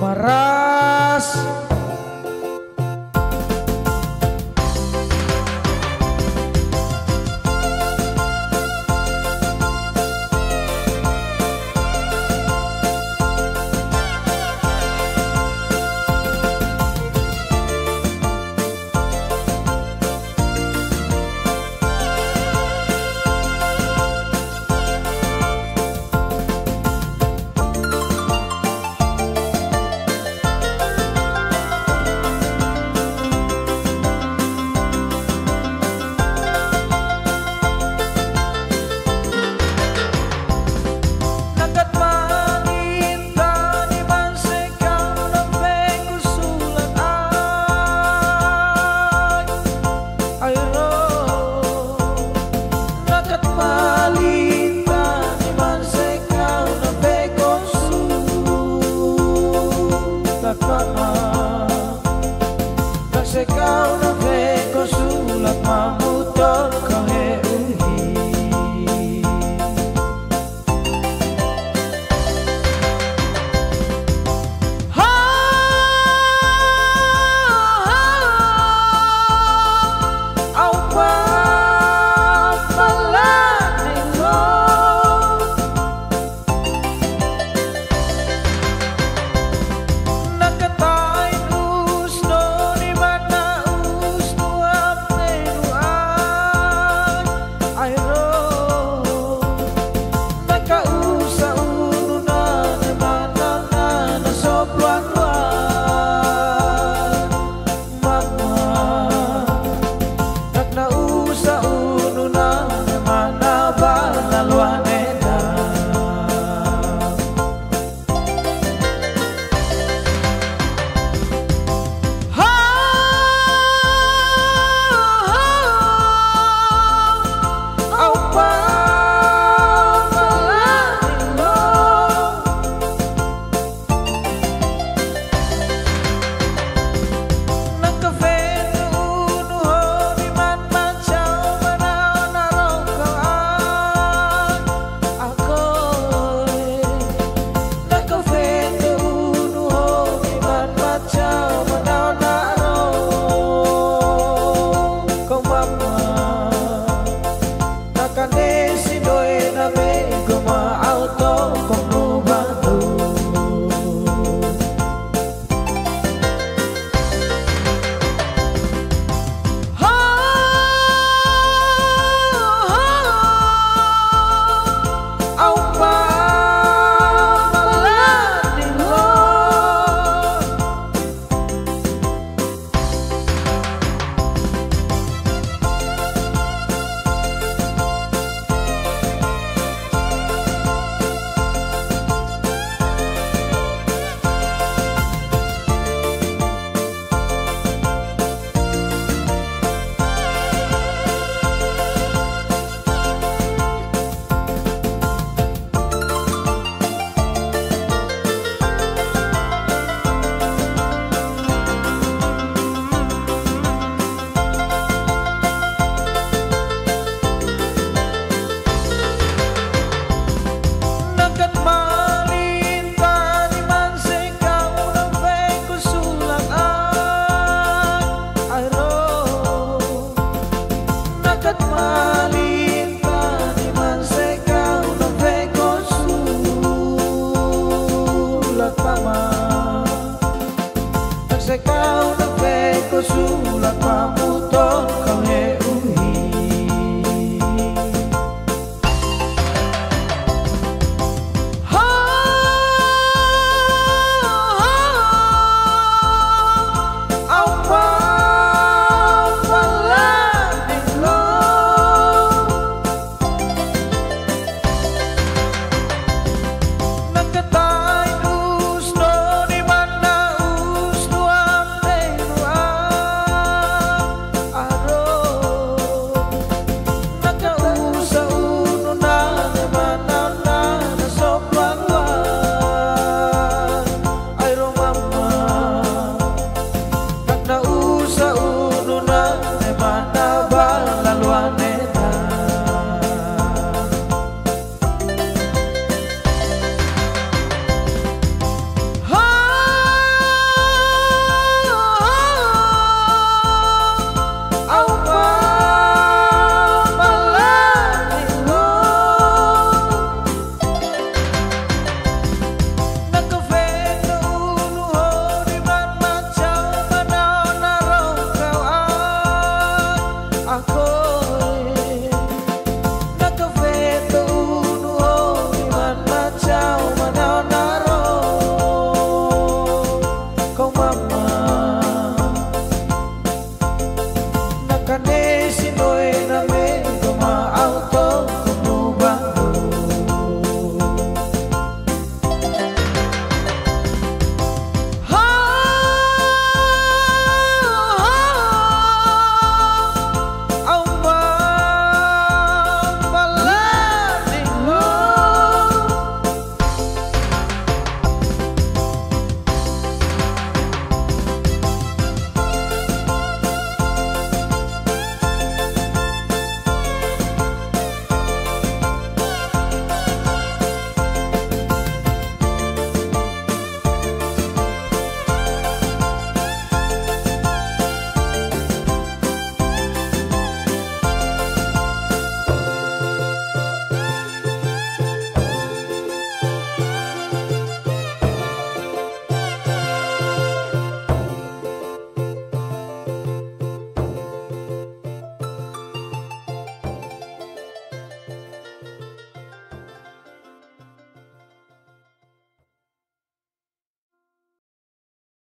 Para